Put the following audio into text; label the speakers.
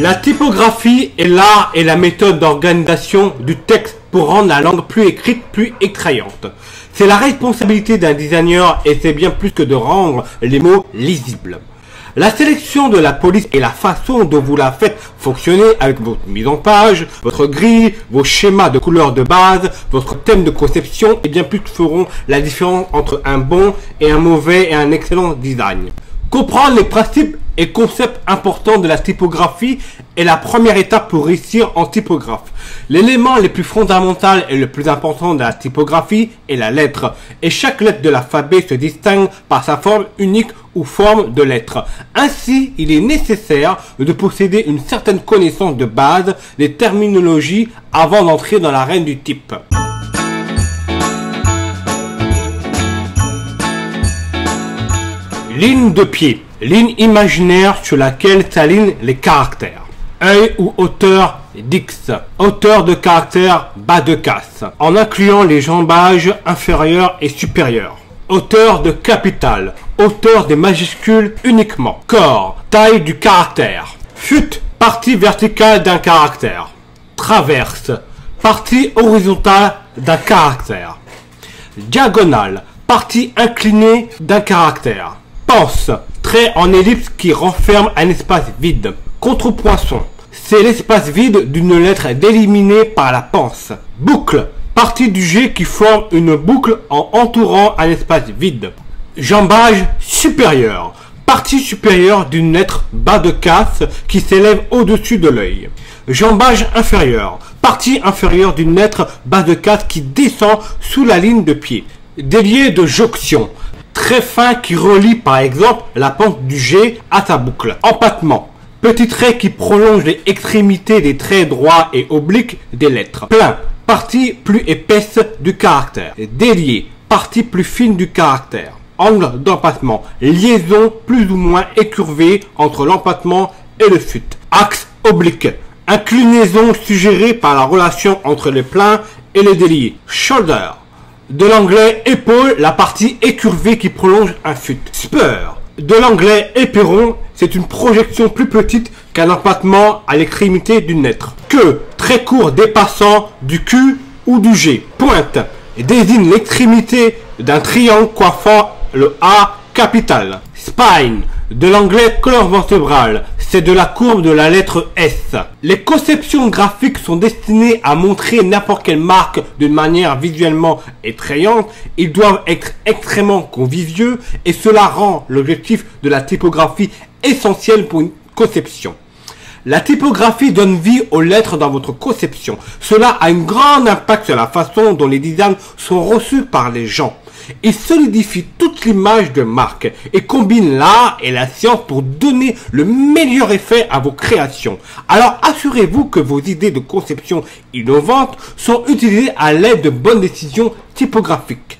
Speaker 1: La typographie est l'art et la méthode d'organisation du texte pour rendre la langue plus écrite, plus extrayante. C'est la responsabilité d'un designer et c'est bien plus que de rendre les mots lisibles. La sélection de la police et la façon dont vous la faites fonctionner avec votre mise en page, votre grille, vos schémas de couleurs de base, votre thème de conception et bien plus feront la différence entre un bon et un mauvais et un excellent design. Comprendre les principes et concepts importants de la typographie est la première étape pour réussir en typographe. L'élément le plus fondamental et le plus important de la typographie est la lettre, et chaque lettre de l'alphabet se distingue par sa forme unique ou forme de lettre. Ainsi, il est nécessaire de posséder une certaine connaissance de base des terminologies avant d'entrer dans l'arène du type. Ligne de pied. Ligne imaginaire sur laquelle s'alignent les caractères. Œil ou hauteur d'X. Hauteur de caractère bas de casse. En incluant les jambages inférieurs et supérieurs. Hauteur de capital. Hauteur des majuscules uniquement. Corps. Taille du caractère. Fut. Partie verticale d'un caractère. Traverse. Partie horizontale d'un caractère. Diagonale. Partie inclinée d'un caractère. Pense, trait en ellipse qui renferme un espace vide. Contrepoisson, c'est l'espace vide d'une lettre déliminée par la pense. Boucle, partie du G qui forme une boucle en entourant un espace vide. Jambage supérieur, partie supérieure d'une lettre bas de casse qui s'élève au-dessus de l'œil. Jambage inférieur, partie inférieure d'une lettre bas de casse qui descend sous la ligne de pied. Délié de jonction, très fin qui relie par exemple la pente du G à sa boucle. Empattement. Petit trait qui prolonge les extrémités des traits droits et obliques des lettres. Plein. Partie plus épaisse du caractère. Délié. Partie plus fine du caractère. Angle d'empattement. Liaison plus ou moins écurvée entre l'empattement et le fut. Axe oblique. Inclinaison suggérée par la relation entre le plein et le délié. Shoulder de l'anglais épaule, la partie écurvée qui prolonge un fut. Spur. De l'anglais éperon, c'est une projection plus petite qu'un empattement à l'extrémité d'une lettre. Que, très court dépassant du Q ou du G. Pointe. Désigne l'extrémité d'un triangle coiffant le A capital. Spine. De l'anglais colonne vertébrale, c'est de la courbe de la lettre S. Les conceptions graphiques sont destinées à montrer n'importe quelle marque d'une manière visuellement effrayante. Ils doivent être extrêmement convivieux et cela rend l'objectif de la typographie essentiel pour une conception. La typographie donne vie aux lettres dans votre conception. Cela a un grand impact sur la façon dont les designs sont reçus par les gens. Il solidifie toute l'image de marque et combine l'art et la science pour donner le meilleur effet à vos créations. Alors assurez-vous que vos idées de conception innovantes sont utilisées à l'aide de bonnes décisions typographiques.